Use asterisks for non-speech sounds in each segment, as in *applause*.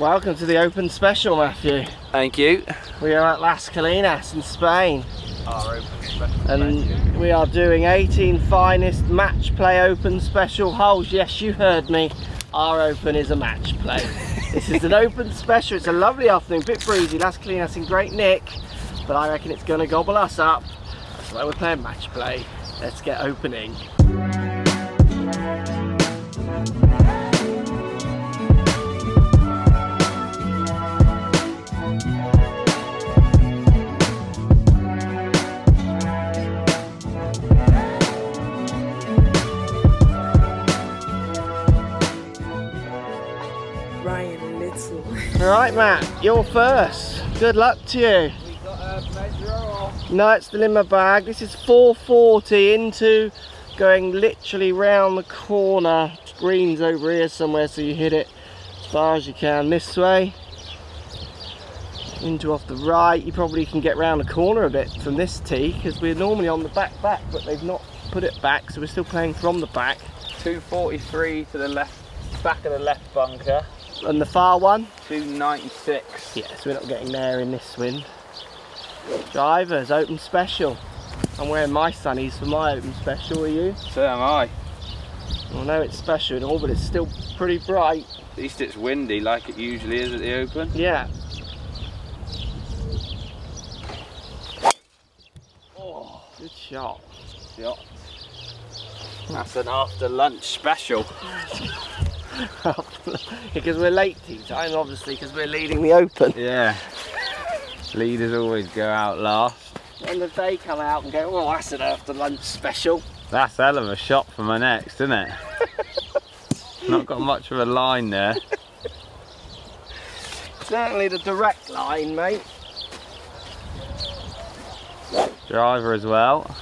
Welcome to the Open Special, Matthew. Thank you. We are at Las Colinas in Spain. Our Open Special. And we are doing 18 finest match play Open Special holes. Yes, you heard me. Our Open is a match play. *laughs* this is an Open Special. It's a lovely afternoon, bit breezy. Las Colinas in great nick, but I reckon it's going to gobble us up. That's why we're playing match play. Let's get opening. Right, Matt, you're first. Good luck to you. We got a? No, it's still in my bag. This is 440 into going literally round the corner. Green's over here somewhere, so you hit it as far as you can this way. Into off the right. You probably can get round the corner a bit from this tee because we're normally on the back back, but they've not put it back, so we're still playing from the back. 243 to the left, back of the left bunker. And the far one, 296. yes, we're not getting there in this wind. Drivers, open special. I'm wearing my sunnies for my open special, are you? So am I. I know it's special and all, but it's still pretty bright. At least it's windy like it usually is at the Open. Yeah. Oh, good shot. Shot. That's an after lunch special. *laughs* *laughs* because we're late tea time, obviously, because we're leading the open. Yeah. Leaders always go out last. And if they come out and go, oh, that's an after lunch special. That's hell of a shot for my next, isn't it? *laughs* Not got much of a line there. Certainly the direct line, mate. Driver as well.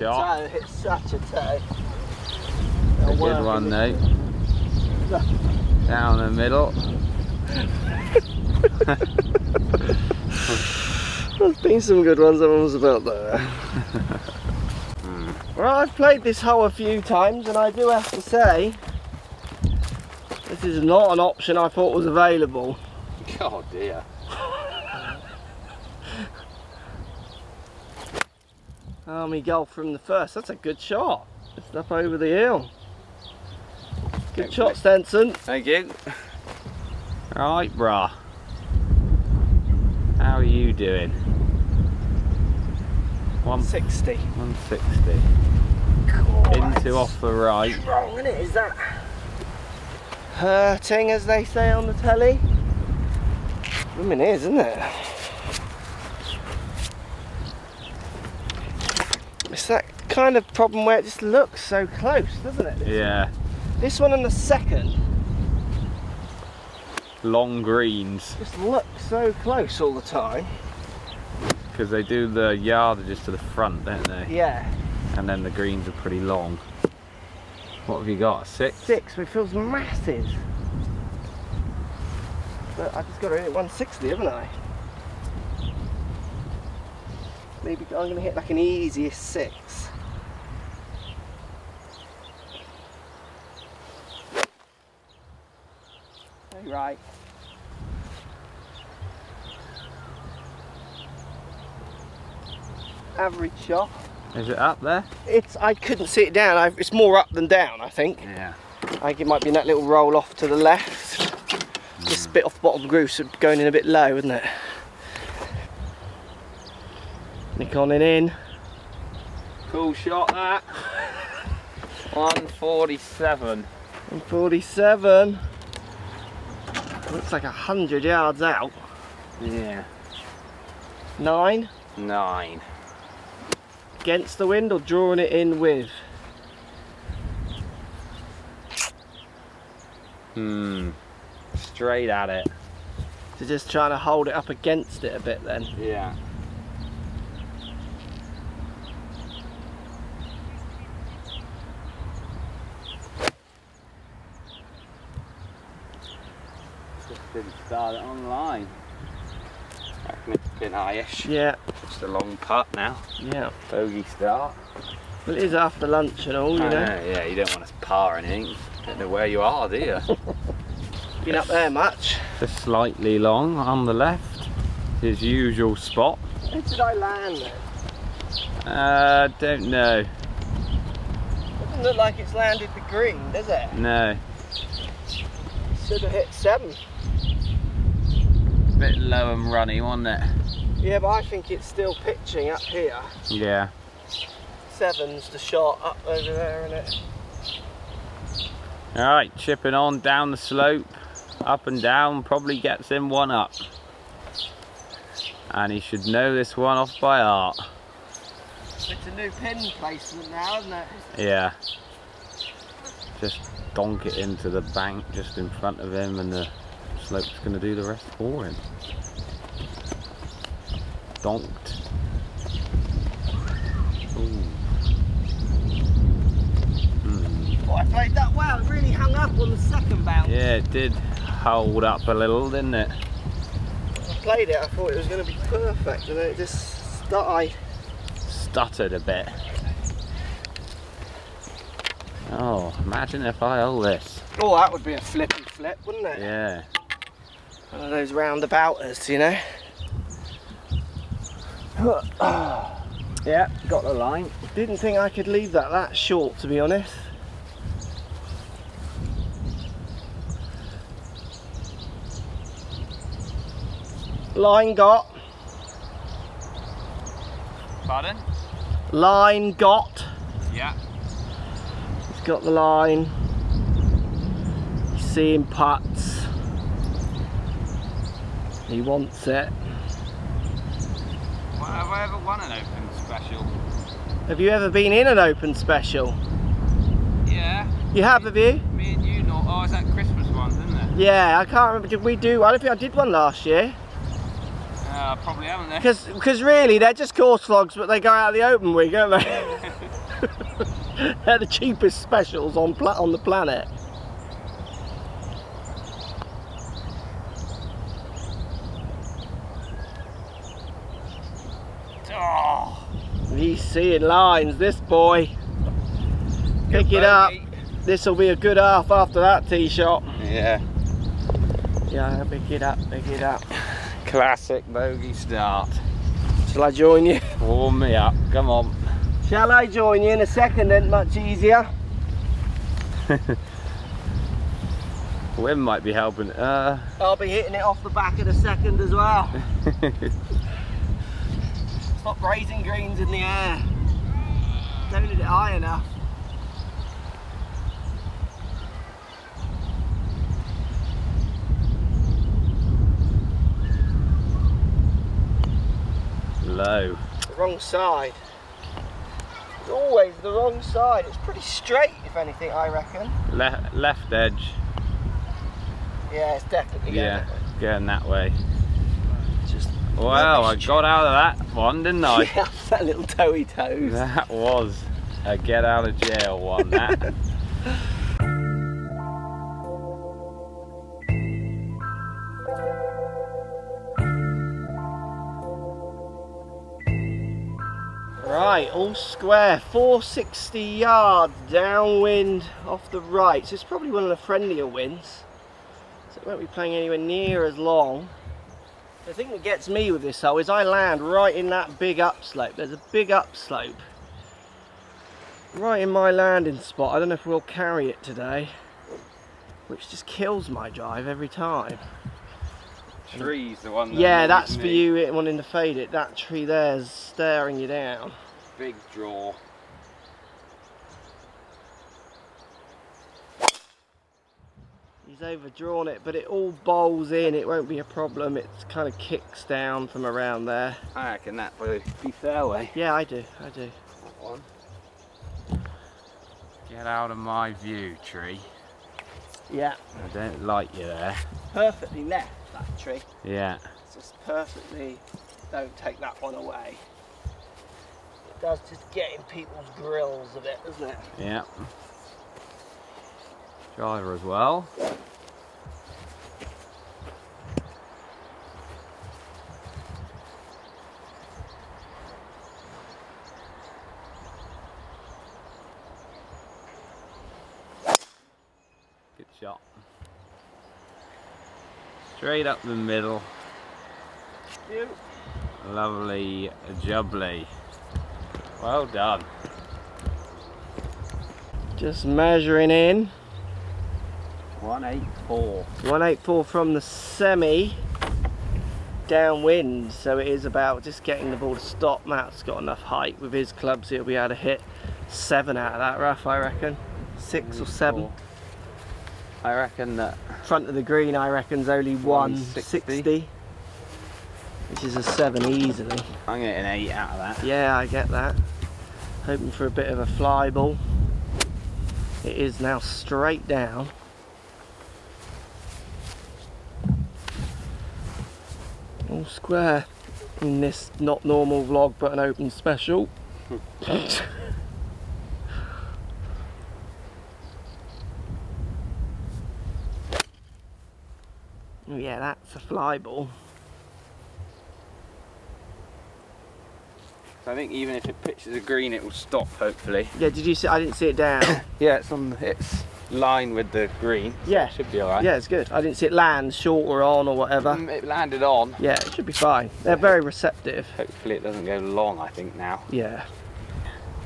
Shot. Toe. It's such a toe. A good one, though. *laughs* Down the middle. There's been some good ones, that one was about there. Well, I've played this hole a few times and I do have to say, this is not an option I thought was available. Oh dear. Army golf from the first, that's a good shot. It's up over the hill. Good Thank shot. Stenson. Thank you. Right, brah. How are you doing? One 60. 160. Into off the right. Wrong, isn't it? Is that hurting, as they say on the telly? Women is, isn't it? It's that kind of problem where it just looks so close, doesn't it? This Yeah. one? This one and the second Long greens. just look so close all the time. Because they do the yardages to the front, don't they? Yeah. And then the greens are pretty long. What have you got? Six? Six, but it feels massive. But I just got to hit 160, haven't I? Maybe I'm going to hit like an easy six. Right. Average shot. Is it up there? It's I couldn't see it down. I, it's more up than down, I think. Yeah. I think it might be in that little roll off to the left. Just mm. a bit off the bottom groove, so going in a bit low, isn't it? Nick on in. Cool shot that. *laughs* 147. 147. Looks like a hundred yards out. Yeah. Nine. Nine. Against the wind or drawing it in with? Hmm. Straight at it. So just trying to hold it up against it a bit then. Yeah. Just didn't start it online. reckon it's been highish. Yeah, Just a long putt now. yeah. Bogey start. Well, it is after lunch and all, you I know. know, yeah, you don't want to par anything. Don't know where you are, do you? *laughs* Been up there much. Just slightly long on the left. His usual spot. Where did I land then? Uh, don't know. Doesn't look like it's landed the green, does it? No. Should have hit seven. Bit low and runny, wasn't it? Yeah, but I think it's still pitching up here. Yeah. Seven's the shot up over there, isn't it? Alright, chipping on down the slope, up and down, probably gets him one up. And he should know this one off by heart. It's a new pin placement now, isn't it? Yeah. Just donk it into the bank just in front of him and the slope's going to do the rest for him. Donked. Ooh. Hmm. Oh, I played that well. It really hung up on the second bounce. Yeah, it did hold up a little, didn't it? I played it, I thought it was going to be perfect, and then it just died. Stuttered a bit. Oh, imagine if I hold this. Oh, that would be a flippy flip, wouldn't it? Yeah. One of those roundabouters, you know? *sighs* Yeah, got the line. Didn't think I could leave that that short, to be honest. Line got, Pardon? line got. Yeah. He's got the line. He's seeing putts. He wants it. Well, have I ever won an open special? Have you ever been in an open special? Yeah. You have, have you? Me and you know. Oh, is that Christmas ones, isn't it? Yeah, I can't remember. Did we do? I don't think I did one last year. Uh, probably haven't they? Because really, they're just course logs, but they go out of the open week, don't they? *laughs* *laughs* they're the cheapest specials on pla on the planet. Oh, he's seeing lines, this boy. Pick it up. This will be a good half after that tee shot. Yeah. Yeah, pick it up, pick it up. *sighs* Classic bogey start. Shall I join you? Warm me up. Come on. Shall I join you in a second then? Much easier. *laughs* Wind might be helping. Uh, I'll be hitting it off the back of the second as well. *laughs* Stop raising greens in the air. Don't hit it high enough. low. The wrong side. It's always the wrong side. It's pretty straight, if anything, I reckon. Le left edge. Yeah, it's definitely going Yeah, going that way. Wow, I got out of that one, didn't I? *laughs* Yeah, that little toey toes. That was a get out of jail one, that. *laughs* Right, all square, 460 yards downwind off the right. So it's probably one of the friendlier winds. So it won't be playing anywhere near as long. The thing that gets me with this hole is I land right in that big upslope. There's a big upslope. Right in my landing spot. I don't know if we'll carry it today. Which just kills my drive every time. Tree's the one that Yeah, that's for me. you wanting to fade it. That tree there's staring you down. Big draw. He's overdrawn it, but it all bowls in. It won't be a problem. It kind of kicks down from around there. I reckon that would be fairway. Yeah, I do. I do. One. Get out of my view, tree. Yeah, I don't like you there. perfectly left that tree. Yeah. It's just perfectly. Don't take that one away. It does just get in people's grills a bit, doesn't it? Yeah driver as well. Good shot. Straight up the middle. Yep. Lovely jubbly. Well done. Just measuring in. 184. 184 from the semi. Downwind so it is about just getting the ball to stop. Matt's got enough height with his clubs he'll be able to hit seven out of that rough I reckon. Six or seven. I reckon that front of the green I reckon's only 160, 160. which is a seven easily. I'm getting eight out of that. yeah I get that. Hoping for a bit of a fly ball. It is now straight down square in this not normal vlog but an open special *laughs* Oh, yeah that's a fly ball I think even if it pitches a green, it will stop. Hopefully. yeah did you see I didn't see it down *coughs* Yeah, it's on. It's line with the green. so Yeah. it should be alright. yeah it's good I didn't see it land short or on or whatever Um, it landed on. yeah it should be fine they're very receptive Hopefully it doesn't go long. I think now. yeah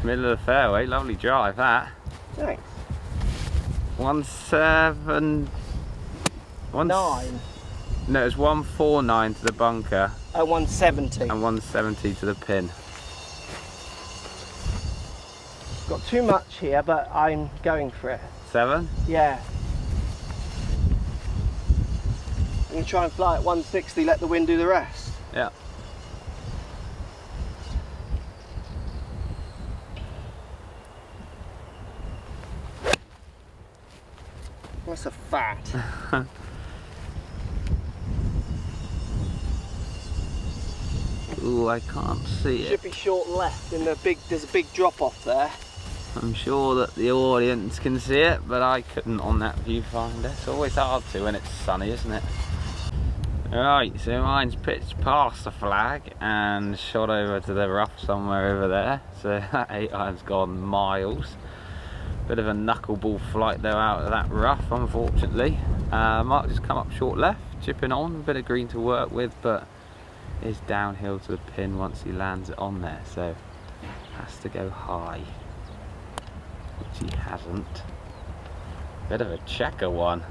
Middle of the fairway. Lovely drive that. thanks One seven. One nine No, it was one four nine to the bunker at 170 and one seventy to the pin. got too much here but I'm going for it Seven. yeah I'm gonna try and fly at 160 let the wind do the rest Yeah. that's a fat *laughs* Ooh, I can't see it. should be short left in the big there's a big drop off there I'm sure that the audience can see it, but I couldn't on that viewfinder. It's always hard to when it's sunny, isn't it? Right, so mine's pitched past the flag and shot over to the rough somewhere over there. So *laughs* that eight iron's gone miles. Bit of a knuckleball flight though out of that rough, unfortunately. Uh, Mark just come up short left, chipping on, a bit of green to work with, but is downhill to the pin once he lands it on there, so has to go high which he hasn't. Bit of a checker one.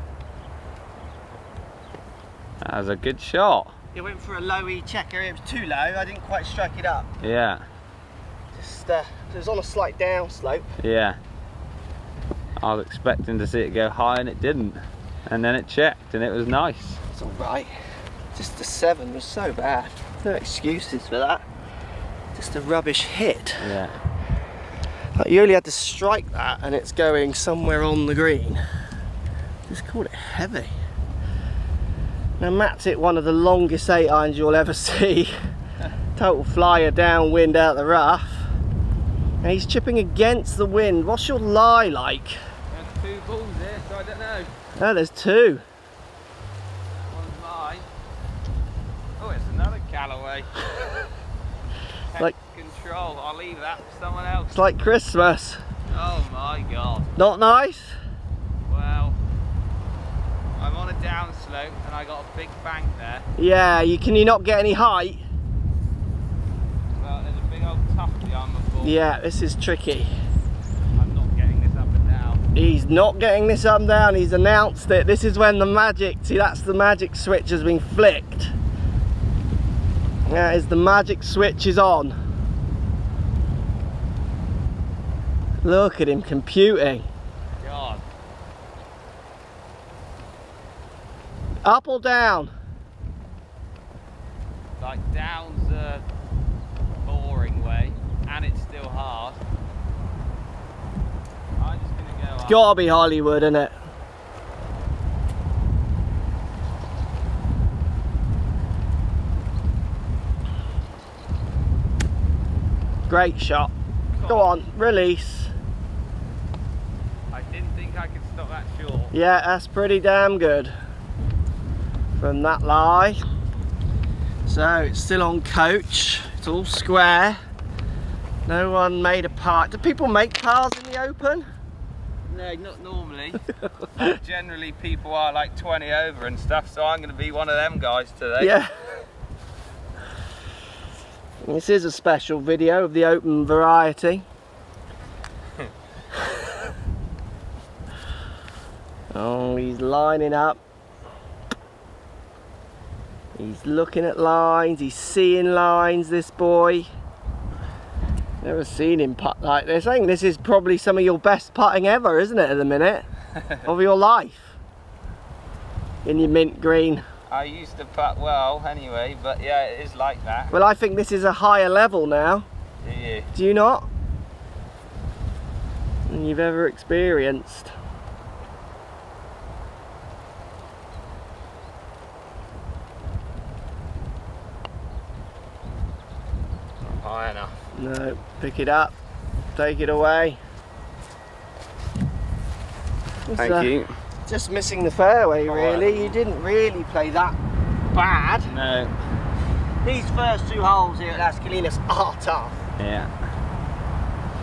That was a good shot. it went for a low E checker it was too low I didn't quite strike it up Yeah, just uh, it was on a slight down slope yeah. I was expecting to see it go high and it didn't. And then it checked and it was nice. it's alright just the seven was so bad no excuses for that just a rubbish hit Yeah. Like you only had to strike that and it's going somewhere on the green. Just call it heavy. Now Matt's hit one of the longest 8 irons you'll ever *laughs* see. Total flyer downwind out the rough. And he's chipping against the wind. What's your lie like? There's two balls here, so I don't know. Oh, there's two. One's mine. Oh, it's another Callaway. Control. I'll leave that for someone else. It's like Christmas. Oh my god. Not nice? Well, I'm on a downslope and I got a big bank there. Yeah, you can you not get any height? Well, there's a big old tufty on my ball. Yeah, this is tricky. I'm not getting this up and down. He's not getting this up and down, he's announced it. This is when the magic, see that's the magic switch has been flicked. That is the magic switch is on. Look at him computing. God. Up or down? Like down's a boring way and it's still hard. I'm just gonna go It's up. gotta be Hollywood, isn't it? Great shot. Go on, release. I didn't think I could stop that short. Yeah, that's pretty damn good. From that lie. So it's still on coach. It's all square. No one made a par. Do people make pars in the open? No, not normally. *laughs* Generally, people are like 20 over and stuff, so I'm going to be one of them guys today. Yeah. This is a special video of the open variety. Oh, he's lining up. He's looking at lines, he's seeing lines, this boy. Never seen him putt like this. I think this is probably some of your best putting ever, isn't it, at the minute? *laughs* of your life. In your mint green. I used to putt well anyway, but yeah, it is like that. Well, I think this is a higher level now. Do you? Do you not? Than you've ever experienced. High enough. No, pick it up, take it away. It's, Thank uh, you. Just missing the fairway, really. right. You didn't really play that bad. No. These first two holes here at Las Colinas are tough. Yeah.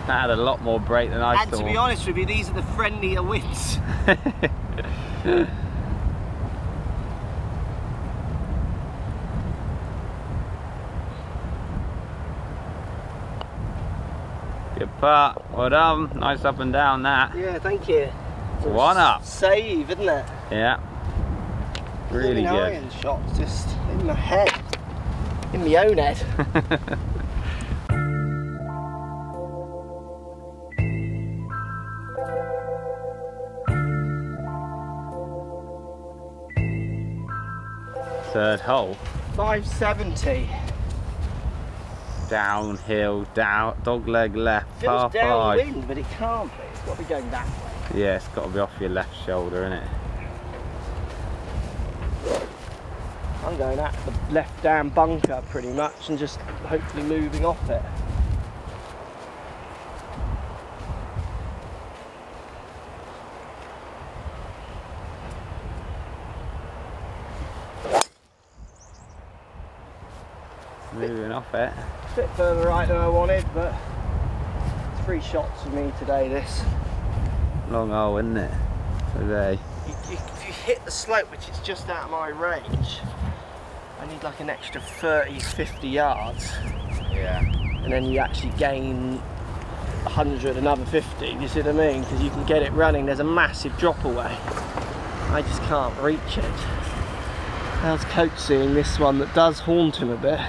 That had a lot more break than I and thought. to be honest with you, these are the friendlier winds. *laughs* Putt. Well done. Nice up and down that. yeah, thank you. One up. Save, isn't it? Yeah. Really good. Iron shots just in my head. In my own head. *laughs* Third hole. 570. Downhill, down, dog leg left, Feels five. downwind, but it can't be. It's got to be going that way. Yeah, it's got to be off your left shoulder, isn't it? I'm going at the left down bunker pretty much and just hopefully moving off it. Moving off it. A bit further right than I wanted, but three shots for me today this. Long hole, isn't it? Today. You, if you hit the slope, which is just out of my range, I need like an extra 30, 50 yards. Yeah. and then you actually gain 100 another 50 you see what I mean because you can get it running there's a massive drop away I just can't reach it how's coach seeing this one that does haunt him a bit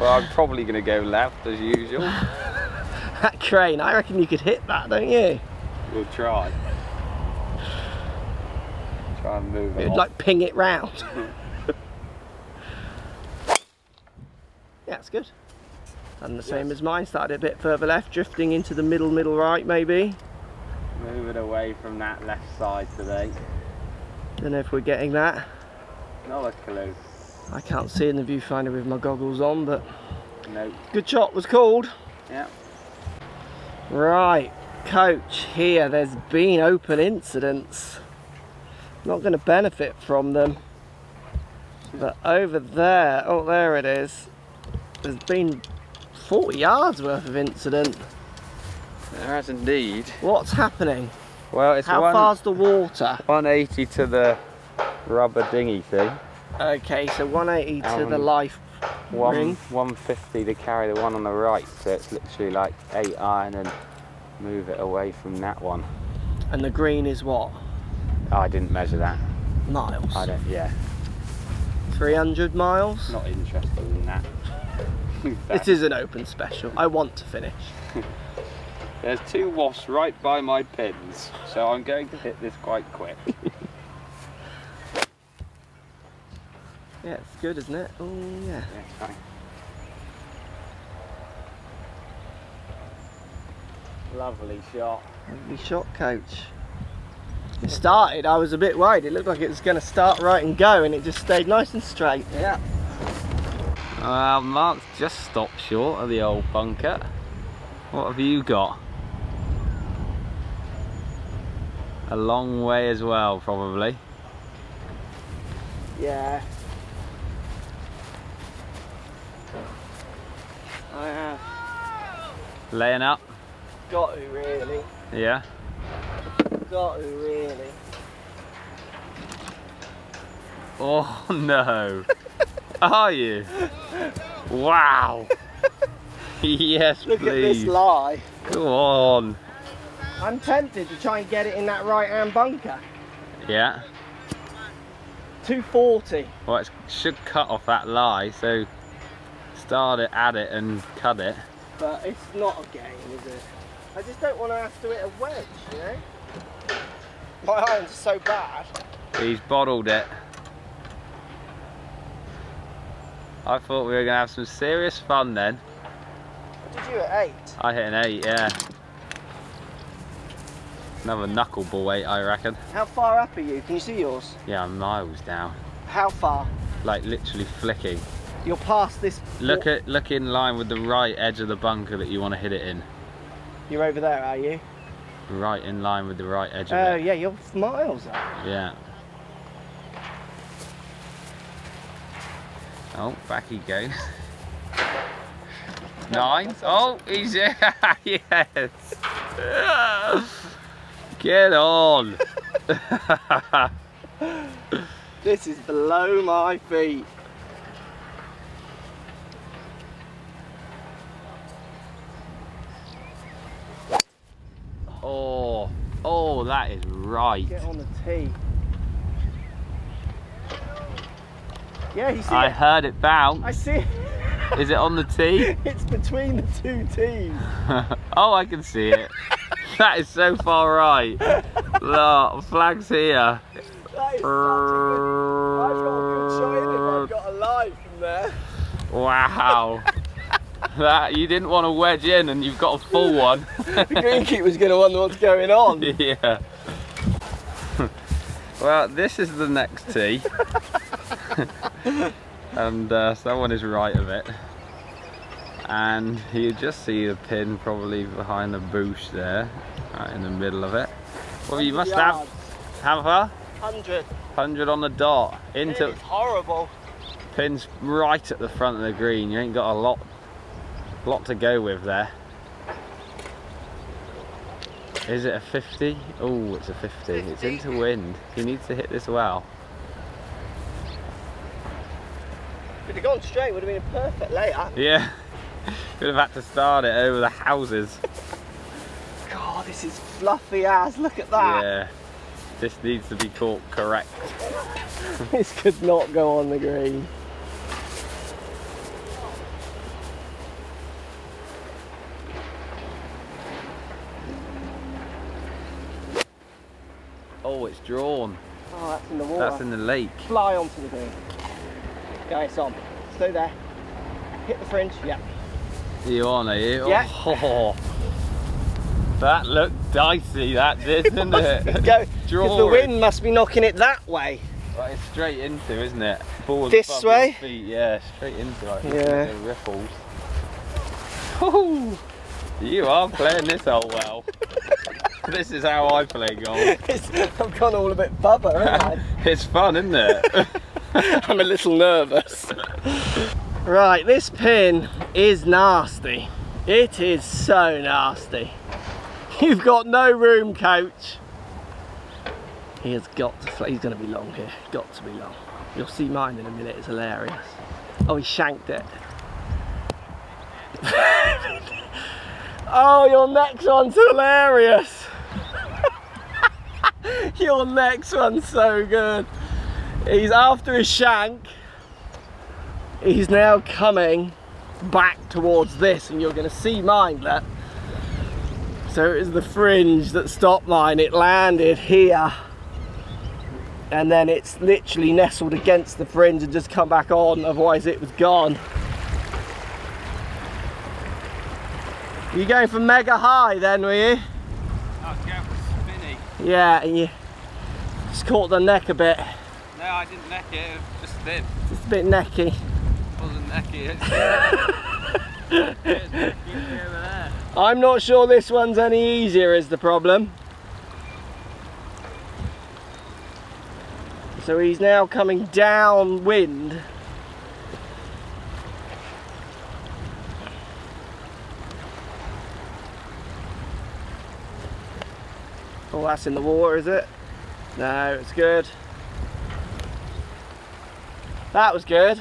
Well, I'm probably going to go left as usual. *laughs* that crane I reckon you could hit that don't you we'll try. Try and move it it'd like ping it round *laughs* yeah that's good and the same as mine started a bit further left drifting into the middle middle right maybe Move it away from that left side today. don't know if we're getting that Not a clue. I can't see in the viewfinder with my goggles on but good shot was called Yeah. Right, coach, here there's been open incidents. Not going to benefit from them. But over there, oh there it is. There's been 40 yards worth of incident. There has indeed. What's happening? Well, it's How one, far's the water? 180 to the rubber dinghy thing. Okay, so 180 to the Um, life One, ring. 150 to carry the one on the right. So it's literally like 8 iron and move it away from that one. And the green is what? Oh, I didn't measure that. Miles. I don't, yeah, 300 miles? not interested in that. *laughs* This is an open special. I want to finish. *laughs* There's two wasps right by my pins, so I'm going to hit this quite quick. *laughs* Yeah, it's good, isn't it? Oh, yeah. Yeah, fine. Lovely shot. Lovely shot, coach. It started, I was a bit worried. It looked like it was going to start right and go, and it just stayed nice and straight. Yeah. Well, Mark's just stopped short of the old bunker. What have you got? A long way as well, probably. Yeah. I have Laying up, got to, really. yeah. got to, really. Oh no. *laughs* Are you? Wow. yes, Look please. at this lie. Go on. I'm tempted to try and get it in that right hand bunker. Yeah. 240. Well, it should cut off that lie, so start it, add it, and cut it. But it's not a game, is it? I just don't want to have to hit a wedge, you know? My iron's so bad. He's bottled it. I thought we were gonna have some serious fun then. What did you at 8? I hit an eight, yeah. Another knuckleball eight, I reckon. How far up are you? Can you see yours? Yeah, I'm miles down. How far? Like literally flicking. You're past this. Look at look in line with the right edge of the bunker that you want to hit it in. You're over there, are you? Right in line with the right edge of Oh, it. yeah, you're miles up. Yeah. Oh, back he goes. *laughs* Nine. Oh, he's *laughs* yes. Get on. *laughs* This is below my feet. Oh, oh, that is right. Get on the tee. Yeah, you see I it? heard it bounce. I see it. Is it on the tee? *laughs* It's between the two tees. *laughs* oh, I can see it. that is so far right. Look, flags here. That is such a good... I've got a good shot in if I've got a from there. Wow. *laughs* that you didn't want to wedge in and you've got a full *laughs* one. The greenkeeper's going to wonder what's going on. *laughs* yeah. well, this is the next tee. and uh, someone is right of it. And you just see the pin probably behind the bush there, right in the middle of it. Well, you must have, have far? 100. 100 on the dot. Into It's horrible. pins right at the front of the green. You ain't got a lot, lot to go with there. Is it a 50? Oh, it's a 50. It's into wind. He needs to hit this well. If it gone straight, would have been a perfect layup. Yeah. *laughs* Could have had to start it over the houses. *laughs* God, this is fluffy as. Look at that. Yeah. This needs to be caught correct. *laughs* This could not go on the green. Drawn. Oh, that's in the water. That's in the lake. Fly onto the green. Go, it's on. Stay there. Hit the fringe. Yeah. You on, eh? are you? Yeah. Oh, *laughs* that looked dicey, that did, *laughs* didn't it? Go. Because the wind must be knocking it that way. Right, it's straight into, isn't it? Ball This way? Feet. Yeah, straight into it. Yeah. Ripples. Woo! You are playing this hole well. *laughs* *laughs* this is how I play golf. *laughs* It's, I've gone all a bit bubba, haven't *laughs* it's fun, isn't it? I'm a little nervous. Right, this pin is nasty. It is so nasty. You've got no room, coach. He has got to, he's going to be long here. Got to be long. You'll see mine in a minute, it's hilarious. Oh, he shanked it. oh, your next one's hilarious. *laughs* your next one's so good. He's after his shank. He's now coming back towards this, and you're going to see mine, that. So it was the fringe that stopped mine. It landed here. And then it's literally nestled against the fringe and just come back on, otherwise it was gone. You going for mega high then, were you? Yeah, and you just caught the neck a bit. No, I didn't neck it, it just thin. It's a bit necky. It wasn't necky. It's over there. I'm not sure this one's any easier is the problem. So he's now coming downwind. Oh, that's in the water, is it? No, it's good. That was good.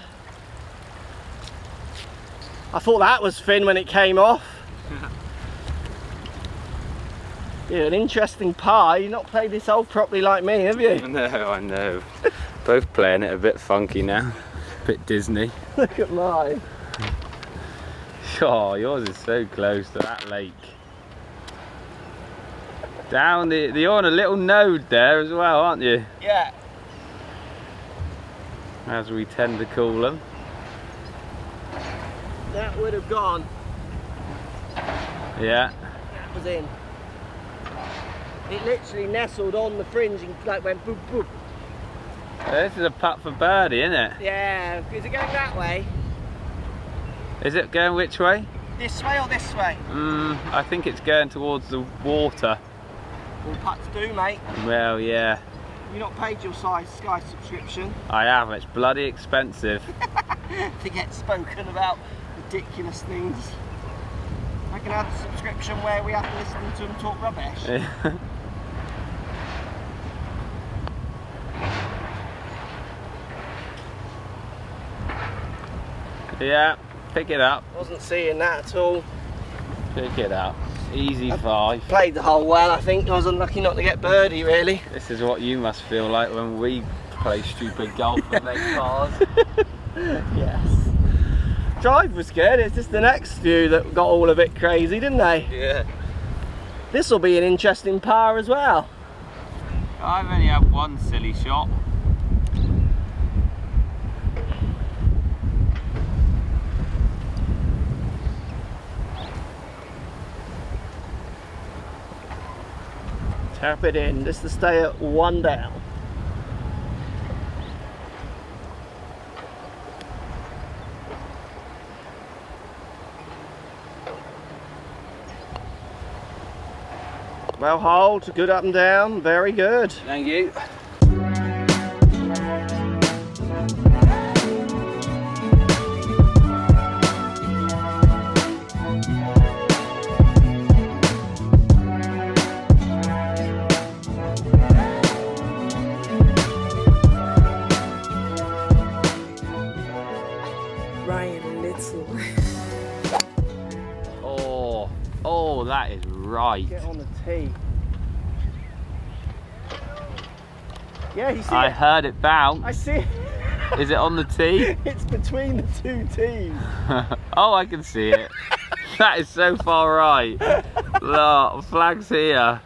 I thought that was thin when it came off. *laughs* yeah, an interesting pie. You've not played this hole properly like me, have you? *laughs* No, I know. Both playing it a bit funky now. A *laughs* bit Disney. Look at mine. Oh, yours is so close to that lake. Down the, you're on a little node there as well, aren't you? Yeah. As we tend to call them. That would have gone. Yeah. That was in. It literally nestled on the fringe and like went boop boop. This is a putt for birdie, isn't it? Yeah, is it going that way? Is it going which way? This way or this way? Mm, I think it's going towards the water. All do, mate. Well, yeah. You're not paid your size Sky subscription I have. It's bloody expensive. *laughs* to get spoken about ridiculous things. I can have a subscription where we have to listen to them talk rubbish. *laughs* yeah, pick it up. Wasn't seeing that at all. Pick it out. Easy five. Played the hole well, I think. I was unlucky not to get birdie, really. This is what you must feel like when we play stupid golf and make *laughs* cars. *laughs* yes. Drive was good, it's just the next few that got all a bit crazy, didn't they? Yeah. This will be an interesting par as well. I've only had one silly shot. Tap it in, just to stay at one down. Well hold, good up and down, very good. Thank you. Right. Get on the tee. Yeah, you see I it? heard it bounce. I see it. Is it on the tee? *laughs* It's between the two tees. *laughs* oh, I can see it. that is so far right. Look, flags here.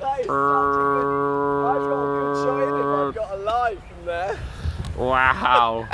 That is such a good... I've got a good shot in if I've got a live from there. Wow.